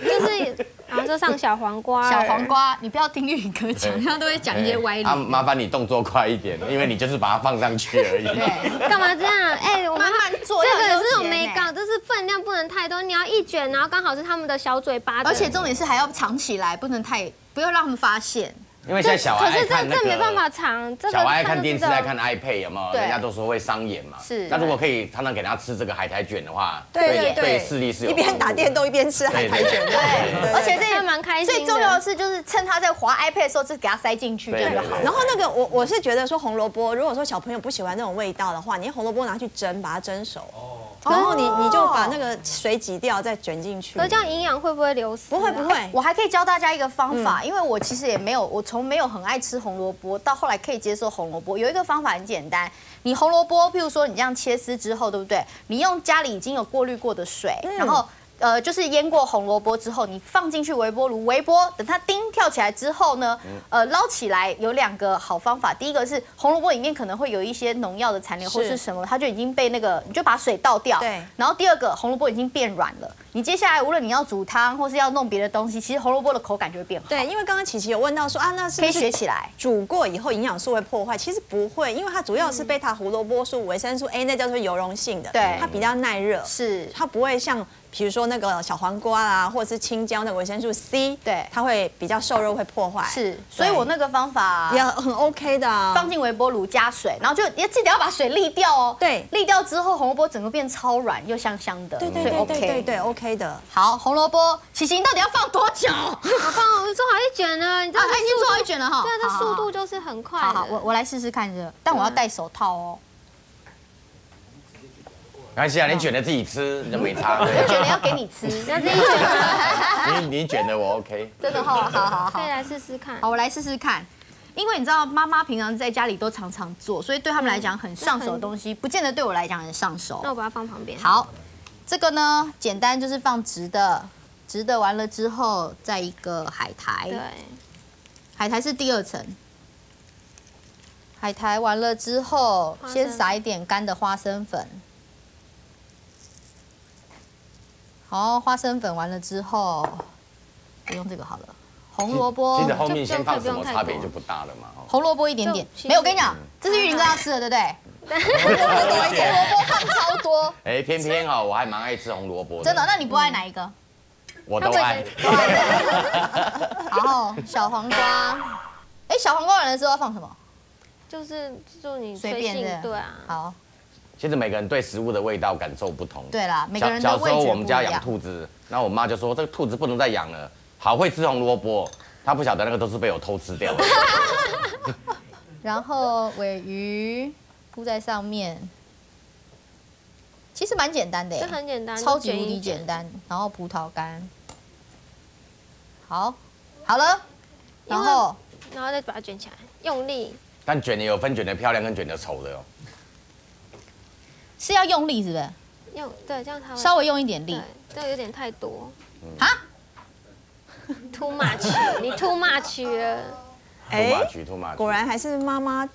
就是。然后就上小黄瓜，小黄瓜，你不要听玉林哥讲，他都会讲一些歪理。啊，麻烦你动作快一点，因为你就是把它放上去而已。对，干嘛这样？哎，我慢慢做。这个是种没搞，就是分量不能太多，你要一卷，然后刚好是他们的小嘴巴。而且重点是还要藏起来，不能太，不要让他们发现。因为现在小孩可是这这没办法藏，小孩爱看电视爱看 iPad 有没有？人家都说会伤眼嘛。是。那如果可以常常给他吃这个海苔卷的话，对对视力是有。一边打电动一边吃海苔卷，对。而且这也蛮开心。最重要的是，就是趁他在滑 iPad 的时候，就给他塞进去就好。然后那个我我是觉得说红萝卜，如果说小朋友不喜欢那种味道的话，你红萝卜拿去蒸，把它蒸熟。哦。然后你你就把那个水挤掉，再卷进去。那这样营养会不会流失？不会不会，我还可以教大家一个方法，因为我其实也没有，我从没有很爱吃红萝卜，到后来可以接受红萝卜。有一个方法很简单，你红萝卜，譬如说你这样切丝之后，对不对？你用家里已经有过滤过的水，然后。呃，就是腌过红萝卜之后，你放进去微波炉微波，等它叮跳起来之后呢，呃，捞起来有两个好方法。第一个是红萝卜里面可能会有一些农药的残留或是什么，它就已经被那个，你就把水倒掉。对。然后第二个，红萝卜已经变软了。你接下来无论你要煮汤或是要弄别的东西，其实红萝卜的口感就会变好。对，因为刚刚琪琪有问到说啊，那是可以学起来。煮过以后营养素会破坏？其实不会，因为它主要是贝塔胡萝卜素、维生素 A，那叫做油溶性的。对。它比较耐热。是。它不会像。比如说那个小黄瓜啦，或者是青椒，那维生素 C，对，它会比较受热，会破坏。是，所以我那个方法也很 OK 的，放进微波炉加水，然后就也记得要把水沥掉哦。对，沥掉之后，红萝卜整个变超软又香香的。对对对对对对，OK 的。好，红萝卜，琪琪，你到底要放多久？好放，我做好一卷了，你知道它已经做好一卷了哈。对，这速度就是很快。好好，我我来试试看这，但我要戴手套哦。没关系啊，你卷的自己吃就没差。我卷的要给你吃，要自己卷。你你卷的我 OK。真的好，好好好。可以来试试看。好，我来试试看。因为你知道，妈妈平常在家里都常常做，所以对他们来讲很上手的东西，不见得对我来讲很上手。那我把它放旁边。好，这个呢，简单就是放直的，直的完了之后，再一个海苔。对。海苔是第二层。海苔完了之后，先撒一点干的花生粉。好，花生粉完了之后，用这个好了。红萝卜，其实后面先放什么差别就不大了嘛。红萝卜一点点，没有。我跟你讲，这是玉林哥要吃的，对不对？红萝卜多一点，红萝卜放超多。哎，偏偏哦，我还蛮爱吃红萝卜的。真的？那你不爱哪一个？我都爱。然后小黄瓜，哎，小黄瓜完了之后要放什么？就是就你随便的，对啊。好。其实每个人对食物的味道感受不同。对啦，每个人的小时候我们家养兔子，然后我妈就说这个兔子不能再养了，好会吃红萝卜，她不晓得那个都是被我偷吃掉的。然后尾鱼铺在上面，其实蛮简单的，这很简单，超级无敌简单。然后葡萄干，好，好了，然后然后再把它卷起来，用力。但卷的有分卷的漂亮跟卷的丑的哦。是要用力，是不是？用对，这样它稍微用一点力，这有点太多。啊？Too much，你 too much 了。哎，too much，果然还是妈妈。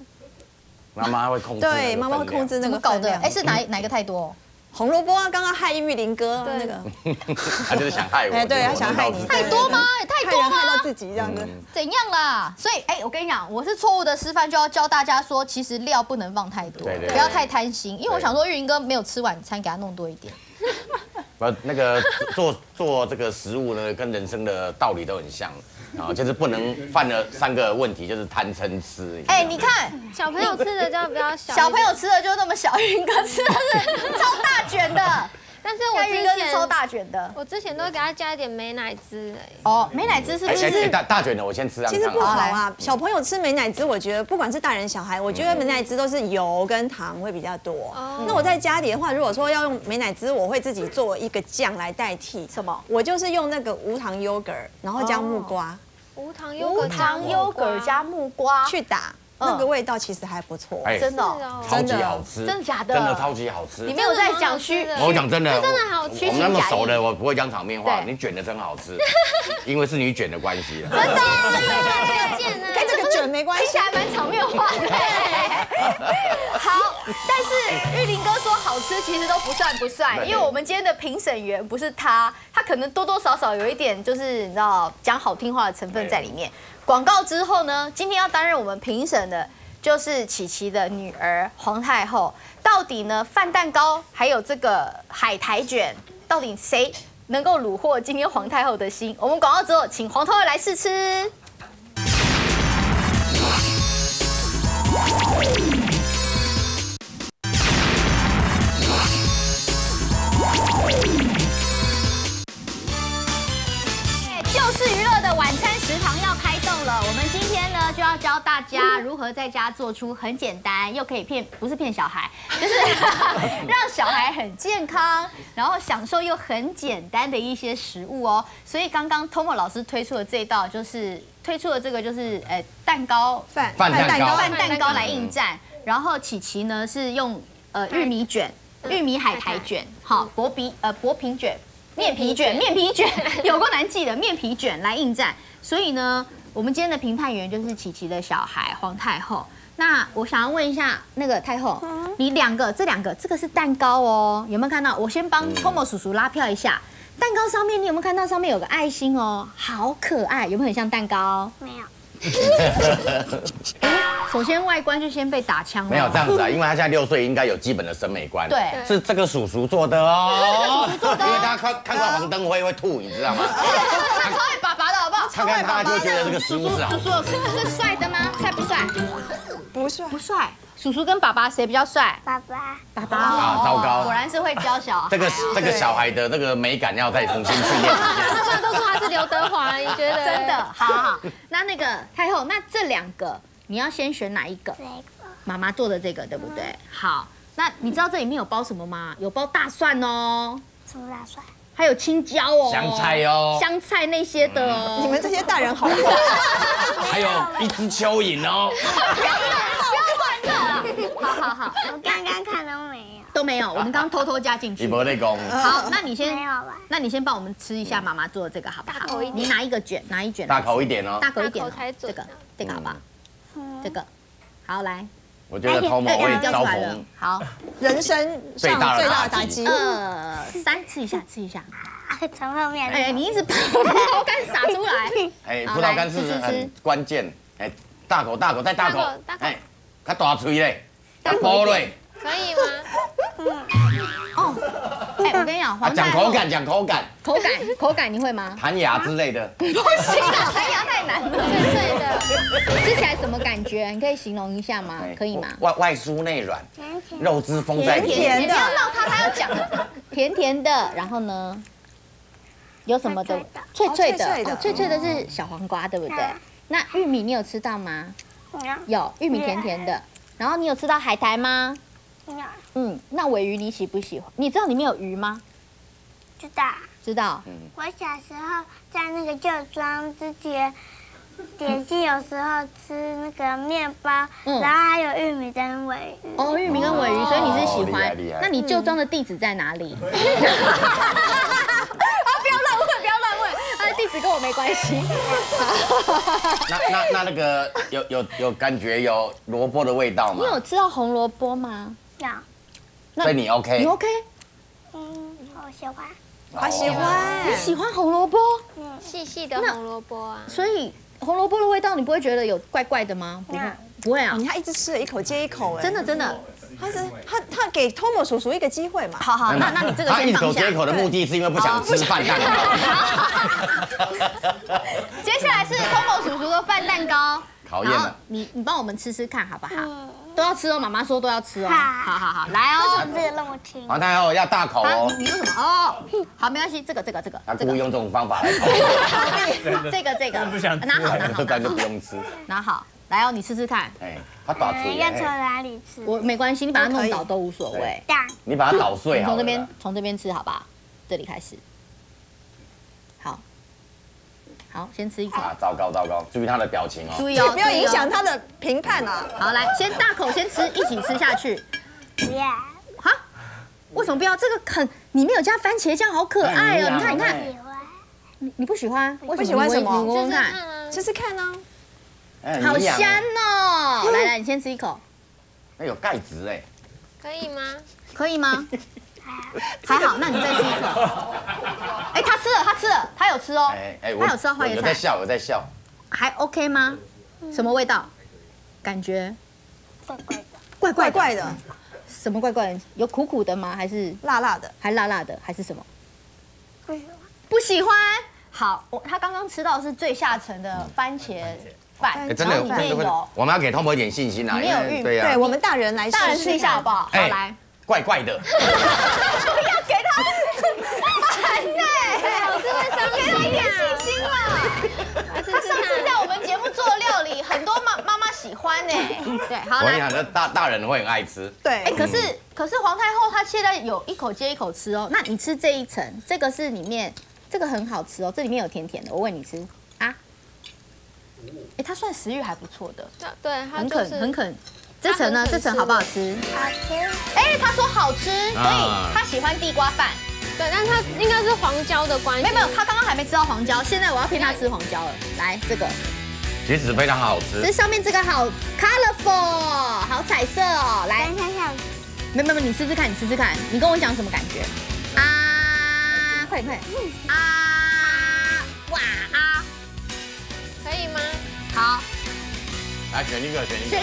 妈妈会控制。对，妈妈会控制那个搞的。哎，是哪哪个太多？红萝卜啊，刚刚害玉林哥那个，他就是想害我。哎，对，他想害你。太多吗？也太多吗？害到自己这样子。怎样啦？所以，哎，我跟你讲，我是错误的示范，就要教大家说，其实料不能放太多，不要太贪心。因为我想说，玉林哥没有吃晚餐，给他弄多一点。不，那个做做这个食物呢，跟人生的道理都很像。啊，就是不能犯了三个问题，就是贪嗔痴。哎，你看小朋友吃的就比较小，小朋友吃的就那么小，云哥吃的是超大卷的。但是我之前抽大卷的，我之前都会给他加一点美奶滋哎。哦，美奶滋是不是大大卷的？我先吃啊其实不好啊，小朋友吃美奶滋，我觉得不管是大人小孩，我觉得美奶滋都是油跟糖会比较多。那我在家里的话，如果说要用美奶滋，我会自己做一个酱来代替。什么？我就是用那个无糖 yogurt，，然后加木瓜。无糖优格，无糖优格加木瓜去打。那个味道其实还不错，真的，超级好吃，真的假的？真的超级好吃。你没有在讲虚，我讲真的，真的好吃。我们那么熟的，我不会讲场面话。你卷的真好吃，因为是你卷的关系。真的，跟这个卷没关系，听起来蛮场面话的。好，但是玉林哥说好吃，其实都不算不算，因为我们今天的评审员不是他，他可能多多少少有一点就是你知道讲好听话的成分在里面。广告之后呢？今天要担任我们评审的，就是琪琪的女儿皇太后。到底呢，饭蛋糕还有这个海苔卷，到底谁能够虏获今天皇太后的心？我们广告之后，请皇太后来试吃。大家如何在家做出很简单又可以骗不是骗小孩，就是让小孩很健康，然后享受又很简单的一些食物哦。所以刚刚 Tomo 老师推出的这道就是推出的这个就是呃蛋糕饭饭蛋糕。饭蛋糕。来应战，然后琪琪呢是用呃玉米卷玉米海苔卷，好薄皮呃薄皮卷。面皮卷，面皮卷有过难记的面皮卷来应战，所以呢，我们今天的评判员就是琪琪的小孩皇太后。那我想要问一下那个太后，你两个这两个这个是蛋糕哦，有没有看到？我先帮 Tomo 叔叔拉票一下，蛋糕上面你有没有看到上面有个爱心哦，好可爱，有没有很像蛋糕？没有。首先外观就先被打枪了。没有这样子啊，因为他现在六岁，应该有基本的审美观。对，是这个叔叔做的哦。叔叔做的。因为大家看看到黄灯会会吐，你知道吗？他超爱爸爸的好不好？看看他就觉得这个。叔叔是帅的吗？帅不帅？不帅。不帅。叔叔跟爸爸谁比较帅？爸爸。爸爸。啊，糟糕。果然是会教小孩。这个这个小孩的那个美感要再重新训练。他们都说他是刘德华，你觉得？真的，好好。那那个太后，那这两个你要先选哪一个？这个。妈妈做的这个对不对？好，那你知道这里面有包什么吗？有包大蒜哦。什么大蒜？还有青椒哦。香菜哦。香菜那些的哦。你们这些大人好坏。还有一只蚯蚓哦。好好好，我刚刚看都没有，都没有，我们刚偷偷加进去。你没在讲。好，那你先没有吧？那你先帮我们吃一下妈妈做的这个好不好？大口一点。你拿一个卷，拿一卷。大口一点哦。大口一点。这个，这个好不好？这个，好来。我觉得 Tomo 会招风。好，人生最大的打击。二三，吃一下，吃一下。从后面。哎，你一直把葡萄干洒出来。哎，葡萄干是很关键。哎，大口大口再大口。哎，它大嘴嘞。包嘞，可以吗？哦，哎，我跟你讲，讲口感，讲口感，口感，口感，你会吗？弹牙之类的，不行啊，弹牙太难了，脆脆的，吃起来什么感觉？你可以形容一下吗？可以吗？外外酥内软，肉汁封在甜甜的，不要闹他，他要讲。甜甜的，然后呢，有什么的？脆脆的，脆脆的。是小黄瓜，对不对？那玉米你有吃到吗？有，玉米甜甜的。然后你有吃到海苔吗？有。嗯，那尾鱼你喜不喜欢？你知道里面有鱼吗？知道。知道。我小时候在那个旧庄之前，点心有时候吃那个面包，然后还有玉米跟尾鱼。哦，玉米跟尾鱼，所以你是喜欢。那你旧庄的地址在哪里？地址跟我没关系。那那那那个有有有感觉有萝卜的味道吗？你有吃到红萝卜吗？有。所以你 OK？你 OK？嗯，我喜欢。我喜欢。你喜欢红萝卜？嗯，细细的红萝卜啊。所以红萝卜的味道你不会觉得有怪怪的吗？不会，不会啊，你看一直吃了一口接一口，哎，真的真的。他是他他给 Tomo 叔叔一个机会嘛？好好，那那你这个他一先放下。口接一口的目的是因为不想吃饭蛋糕。接下来是 Tomo 叔叔的饭蛋糕，讨厌了你你帮我们吃吃看好不好？都要吃哦，妈妈说都要吃哦。好好好，来哦。这个那么轻？黄太后要大口啊哦，你你说什么？哦，好，没关系，这个这个这个他故意用这种方法来 考。这个这个，不想吃拿好拿好 这咱就不用吃。拿好，来哦，你吃吃看。哎，他打嘴要从哎，哪里吃？我没关系，你把它弄倒都无所谓。大。你把它捣碎好了啦。你从这边从这边吃好不好？这里开始。好，好，先吃一口。啊，糟糕糟糕，注意他的表情哦。注意哦，不要影响他的评判啊！好，来，先大口先吃，一起吃下去。不要。哈？为什么不要？这个很里面有加番茄酱，好可爱哦！你看，你看，你你不喜欢？为不喜欢什么你闻闻看，试好香哦！来来，你先吃一口，那有钙质哎。可以吗？可以吗？还好，那你再吃一口。哎，他吃了，他吃了，他有吃哦。哎哎，我他有吃到花椰菜，有在笑，我在笑。还 OK 吗？什么味道？感觉怪怪的。怪怪怪怪的，什么怪怪的？有苦苦的吗？还是辣辣的？还辣辣的？还是什么？不喜欢。不喜欢好，我他刚刚吃到的是最下层的番茄真的然后里面真的会有，我们要给 Tom 一点信心啊，里有玉因为对呀对，我们大人来大人吃一下好不好？好哎来，怪怪的。不 要给他烦呢，老师会伤给他一点信心啦。他上次在我们节目做的料理，很多妈 妈妈喜欢呢。对，好来我跟你讲，。这大大人会很爱吃。对哎，可是可是皇太后她现在有一口接一口吃哦，那你吃这一层，这个是里面这个很好吃哦，这里面有甜甜的，我喂你吃啊。哎，它算食欲还不错的，对，它很就是肯很肯。这层呢，这层好不好吃？好吃。哎，他说好吃，所以啊他喜欢地瓜饭。对，但是它应该是黄椒的关系。没有没有，他刚刚还没吃到黄椒，现在我要骗他吃黄椒了。来，这个，其实非常好吃这。上面这个好 colorful，好彩色哦。来，等一下，没有没有，你试试看，你试试看，你跟我讲什么感觉？啊，快点快点，啊，哇啊，可以吗？好，来选一个，选一个